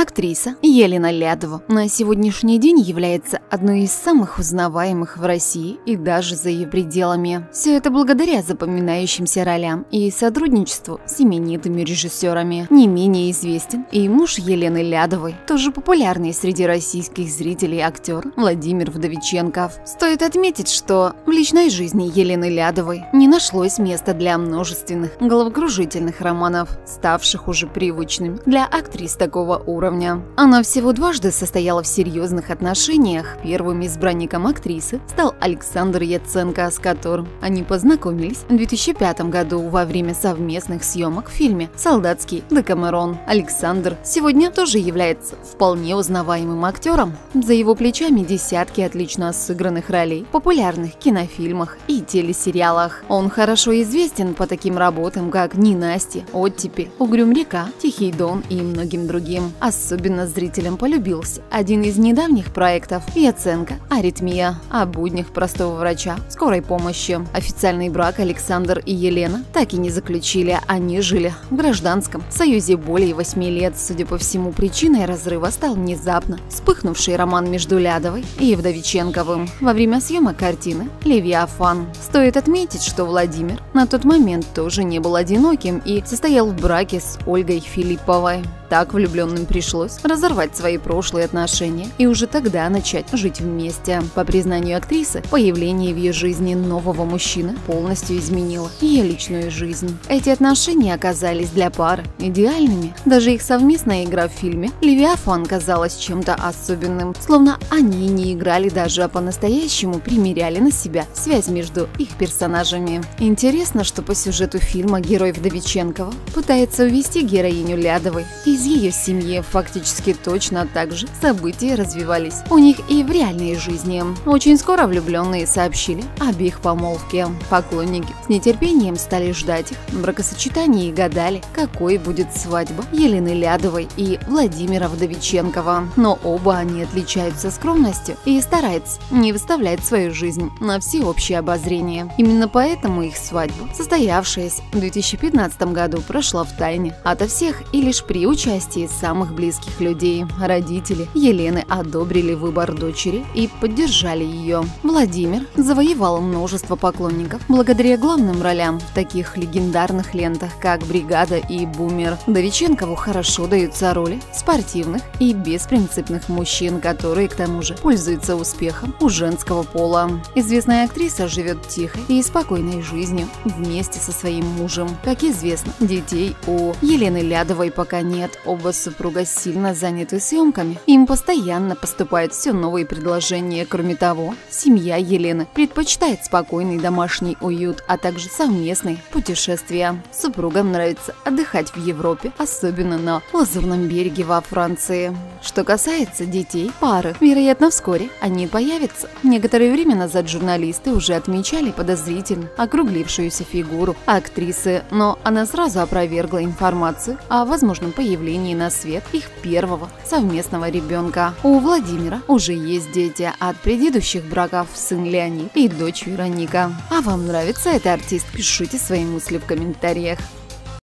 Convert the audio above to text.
Актриса Елена Лядова на сегодняшний день является одной из самых узнаваемых в России и даже за ее пределами. Все это благодаря запоминающимся ролям и сотрудничеству с именитыми режиссерами. Не менее известен и муж Елены Лядовой, тоже популярный среди российских зрителей актер Владимир Вдовиченков. Стоит отметить, что в личной жизни Елены Лядовой не нашлось места для множественных головокружительных романов, ставших уже привычными для актрис такого уровня уровня. Она всего дважды состояла в серьезных отношениях. Первым избранником актрисы стал Александр Яценко, с которым они познакомились в 2005 году во время совместных съемок в фильме «Солдатский Декамерон». Александр сегодня тоже является вполне узнаваемым актером. За его плечами десятки отлично сыгранных ролей в популярных кинофильмах и телесериалах. Он хорошо известен по таким работам, как «Ненасти», «Оттепель», «Угрюм река», «Тихий дон» и многим другим. А особенно зрителям полюбился. Один из недавних проектов и оценка «Аритмия» о буднях простого врача скорой помощи. Официальный брак Александр и Елена так и не заключили, они жили в гражданском союзе более восьми лет. Судя по всему, причиной разрыва стал внезапно вспыхнувший роман между Лядовой и Вдовиченковым во время съемок картины «Левиафан». Стоит отметить, что Владимир на тот момент тоже не был одиноким и состоял в браке с Ольгой Филипповой. Так влюбленным пришлось разорвать свои прошлые отношения и уже тогда начать жить вместе. По признанию актрисы, появление в ее жизни нового мужчины полностью изменило ее личную жизнь. Эти отношения оказались для пары идеальными. Даже их совместная игра в фильме «Левиафан» казалась чем-то особенным, словно они не играли даже, а по-настоящему примеряли на себя связь между их персонажами. Интересно, что по сюжету фильма герой Вдовиченкова пытается увести героиню Лядовой и из ее семьи фактически точно так же события развивались у них и в реальной жизни. Очень скоро влюбленные сообщили об их помолвке. Поклонники с нетерпением стали ждать их бракосочетания и гадали, какой будет свадьба Елены Лядовой и Владимира Вдовиченкова. Но оба они отличаются скромностью и стараются не выставлять свою жизнь на всеобщее обозрение. Именно поэтому их свадьба, состоявшаяся в 2015 году, прошла в тайне ото всех и лишь при участии самых близких людей. Родители Елены одобрили выбор дочери и поддержали ее. Владимир завоевал множество поклонников благодаря главным ролям в таких легендарных лентах, как «Бригада» и «Бумер». Довиченкову хорошо даются роли спортивных и беспринципных мужчин, которые, к тому же, пользуются успехом у женского пола. Известная актриса живет тихой и спокойной жизнью вместе со своим мужем. Как известно, детей у Елены Лядовой пока нет, Оба супруга сильно заняты съемками. Им постоянно поступают все новые предложения. Кроме того, семья Елены предпочитает спокойный домашний уют, а также совместные путешествия. Супругам нравится отдыхать в Европе, особенно на Лазурном береге во Франции. Что касается детей пары, вероятно, вскоре они появятся. Некоторое время назад журналисты уже отмечали подозрительно округлившуюся фигуру актрисы, но она сразу опровергла информацию о возможном появлении появлении на свет их первого совместного ребенка. У Владимира уже есть дети от предыдущих браков сын Леонид и дочь Вероника. А вам нравится эта артист? Пишите свои мысли в комментариях.